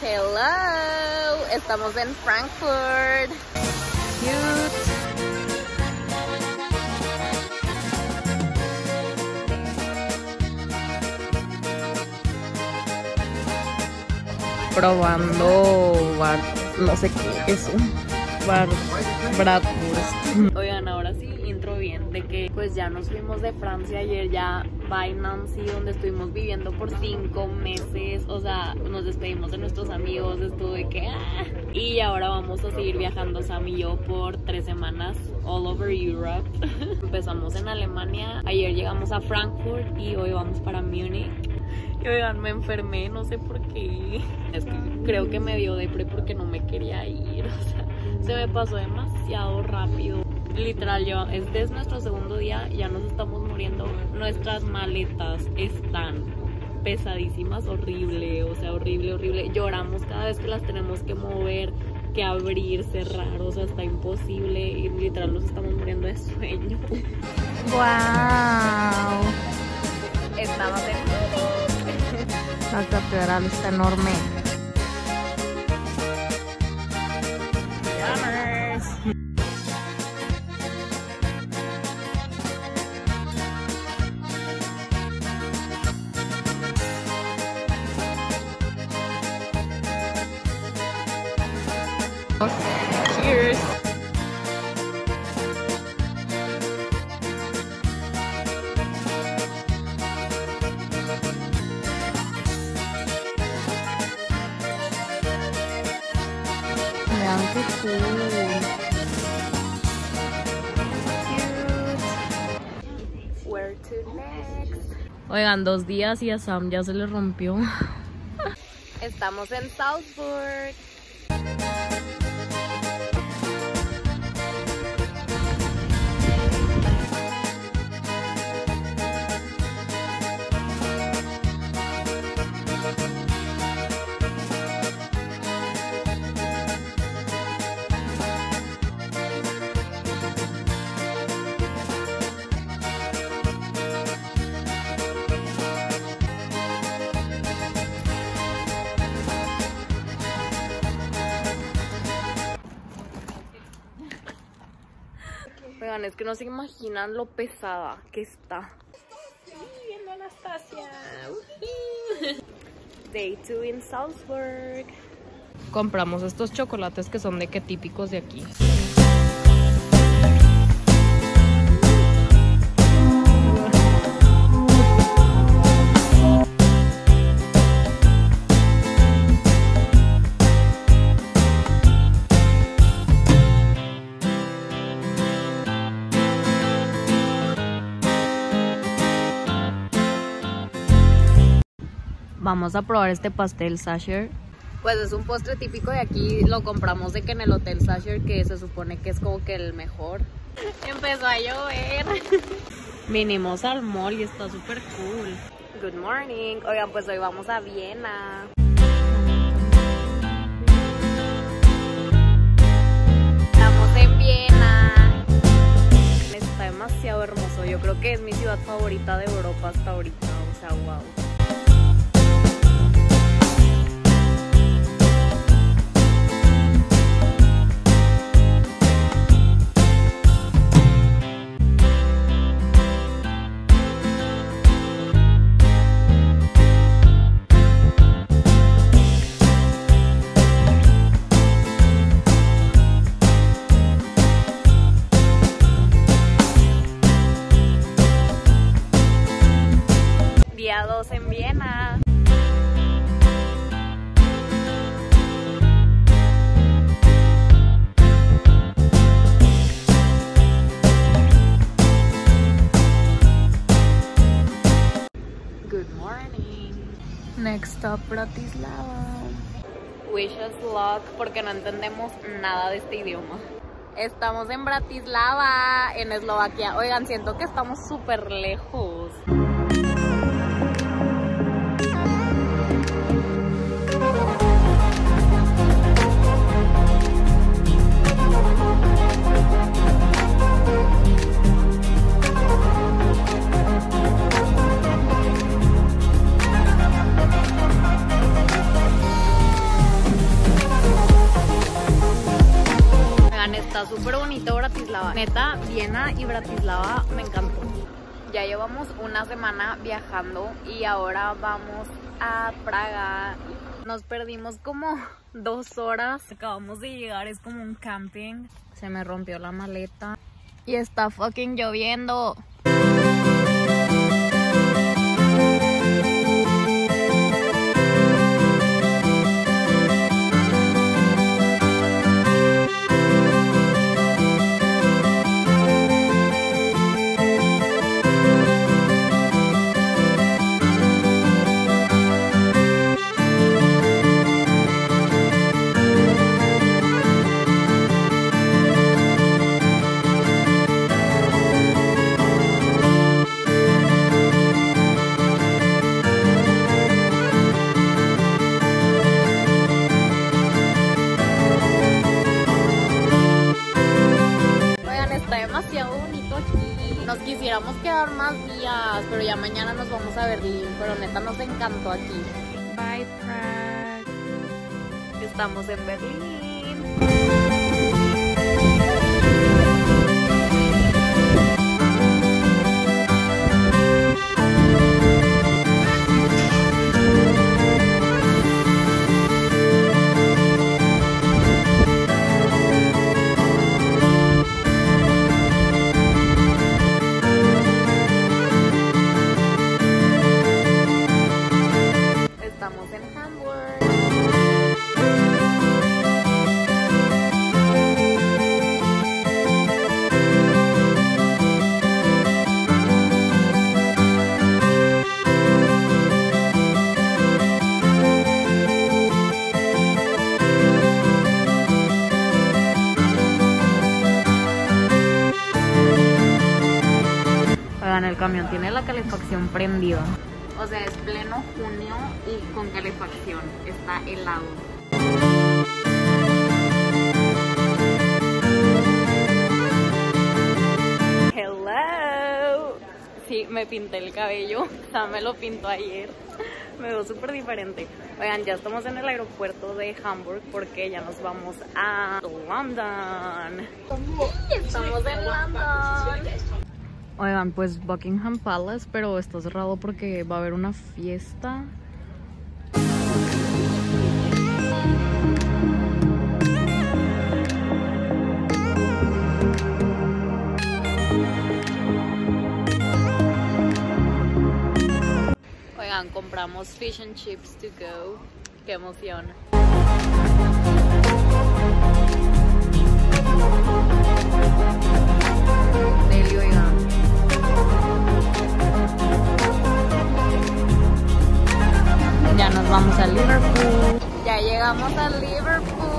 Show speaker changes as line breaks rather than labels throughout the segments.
Hello, estamos en Frankfurt. Cute. Probando bar, no sé qué es un bar, bratwurst. Oigan, ahora sí, pues ya nos fuimos de Francia ayer, ya by Nancy, donde estuvimos viviendo por cinco meses, o sea, nos despedimos de nuestros amigos, estuve que, ah, y ahora vamos a seguir viajando Sam y yo por tres semanas all over Europe. Empezamos en Alemania, ayer llegamos a Frankfurt y hoy vamos para Múnich. Y me enfermé, no sé por qué. Es que creo que me dio depre porque no me quería ir. O sea, se me pasó demasiado rápido. Literal, yo, este es nuestro segundo día, ya nos estamos muriendo. Nuestras maletas están pesadísimas, horrible, o sea, horrible, horrible. Lloramos cada vez que las tenemos que mover, que abrir, cerrar, o sea, está imposible. Y literal nos estamos muriendo de sueño.
¡Wow!
Estamos en
La catedral está enorme.
Cheers.
Vean qué cool.
Where to next?
Oigan, dos días y a Sam ya se le rompió.
Estamos en Salzburg. Oigan, es que no se imaginan lo pesada que está. Sí, viendo a Anastasia. Day 2 in Salzburg.
Compramos estos chocolates que son de que típicos de aquí. Vamos a probar este pastel Sasher.
Pues es un postre típico de aquí. Lo compramos de que en el Hotel Sasher, que se supone que es como que el mejor. Empezó a llover.
Vinimos al mall y está súper cool.
Good morning. Oigan, pues hoy vamos a Viena. Estamos en Viena. Está demasiado hermoso. Yo creo que es mi ciudad favorita de Europa hasta ahorita. O sea, wow.
Stop Bratislava.
Wish us luck porque no entendemos nada de este idioma. Estamos en Bratislava, en Eslovaquia. Oigan, siento que estamos súper lejos. Semana viajando y ahora vamos a Praga. Nos perdimos como dos horas. Acabamos de llegar, es como un camping. Se me rompió la maleta. Y está fucking lloviendo. Nos encantó aquí.
Bye, Prague.
Estamos en Berlín. Prendida. O sea, es pleno junio y con calefacción. Está helado. Hello. Sí, me pinté el cabello. O sea, me lo pinto ayer. Me veo súper diferente. Oigan, ya estamos en el aeropuerto de Hamburg porque ya nos vamos a London. Estamos en London. Oigan, pues Buckingham Palace, pero está cerrado porque va a haber una fiesta. Oigan, compramos fish and chips to go. Qué emoción. Ya nos vamos a Liverpool. Ya llegamos a Liverpool.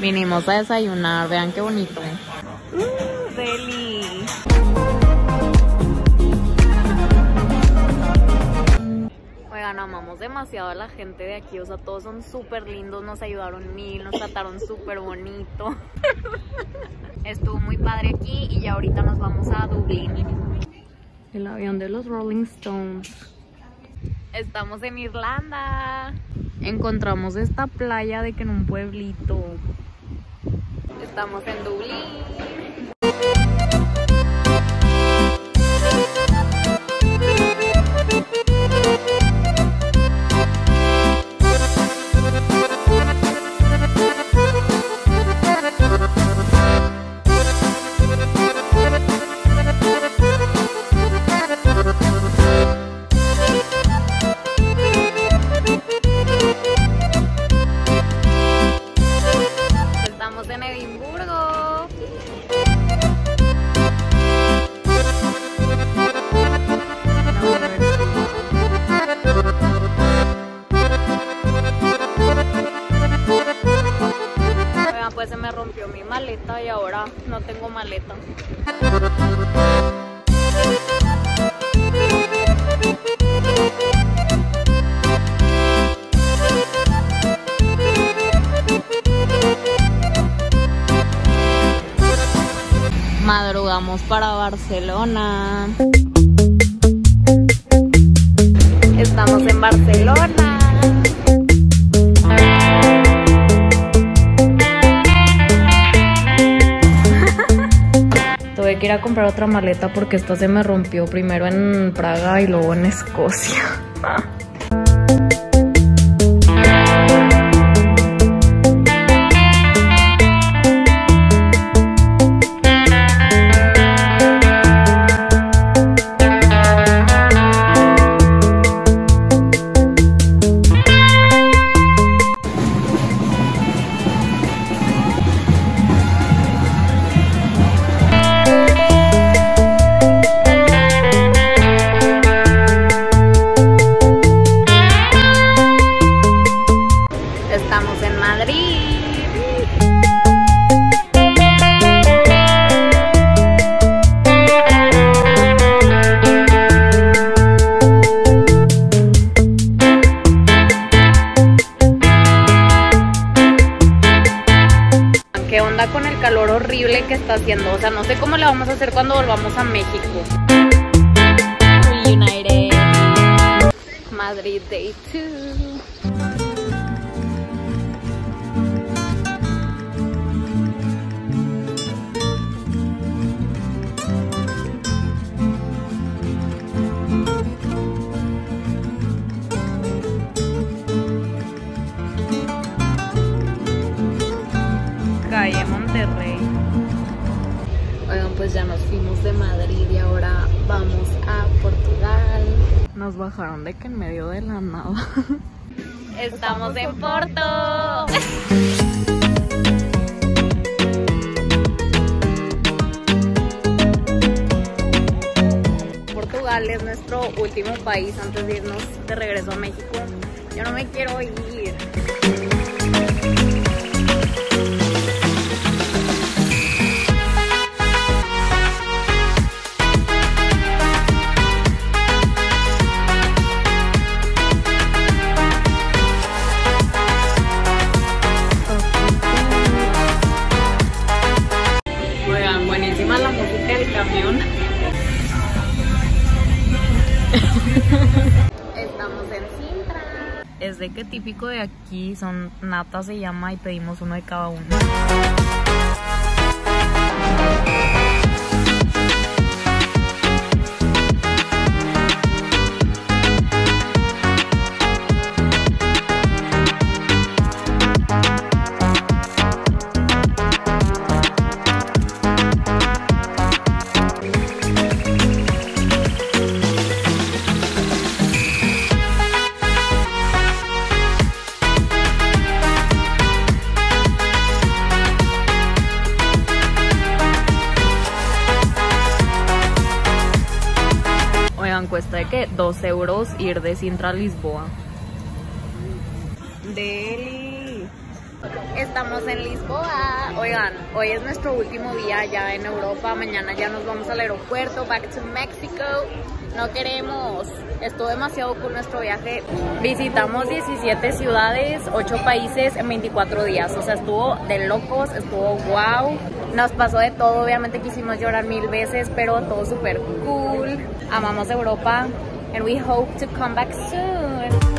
Vinimos a desayunar, vean qué bonito. Uh, deli. Oigan, amamos demasiado a la gente de aquí, o sea, todos son súper lindos, nos ayudaron mil, nos trataron súper bonito. Estuvo muy padre aquí y ya ahorita nos vamos a Dublín. El avión de los Rolling Stones. Estamos en Irlanda. Encontramos esta playa de que en un pueblito. Estamos en Dublín. Madrugamos para Barcelona. Estamos en Barcelona.
Tuve que ir a comprar otra maleta porque esta se me rompió primero en Praga y luego en Escocia.
cómo le vamos a hacer cuando volvamos a México. United. Madrid Day 2. Pues ya nos fuimos de Madrid y ahora vamos a Portugal.
Nos bajaron de que en medio de la nada.
Estamos en Porto. Portugal es nuestro último país antes de irnos de regreso a México. Yo no me quiero ir.
Aquí son nata se llama y pedimos uno de cada uno. Cuesta de que 2 euros ir de Sintra a Lisboa.
Deli. Estamos en Lisboa. Oigan, hoy es nuestro último día ya en Europa. Mañana ya nos vamos al aeropuerto, back to Mexico. No queremos. Estuvo demasiado con nuestro viaje. Visitamos 17 ciudades, 8 países en 24 días. O sea, estuvo de locos, estuvo wow. Nos pasó de todo. Obviamente quisimos llorar mil veces, pero todo súper cool. Amamos Europa. And we hope to come back soon.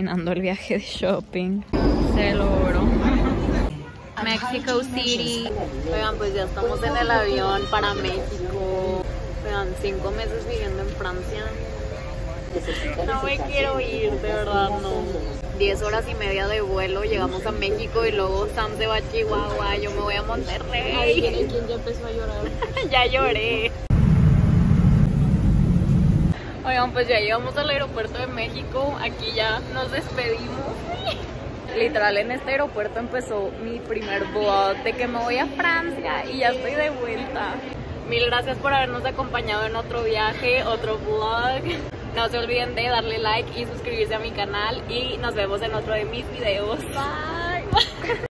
Terminando el viaje de shopping. Se logró.
Mexico City. Oigan, pues ya estamos en el avión para México. Oigan, cinco meses viviendo en Francia. No me quiero ir, de verdad, no. Diez horas y media de vuelo, llegamos a México y luego Sam se va a Chihuahua, yo me voy a Monterrey.
¿Quién ya empezó a llorar?
ya lloré. Oigan, pues ya llegamos al aeropuerto de México. Aquí ya nos despedimos. Literal, en este aeropuerto empezó mi primer vlog de que me voy a Francia y ya estoy de vuelta. Mil gracias por habernos acompañado en otro viaje, otro vlog. No se olviden de darle like y suscribirse a mi canal y nos vemos en otro de mis videos. Bye.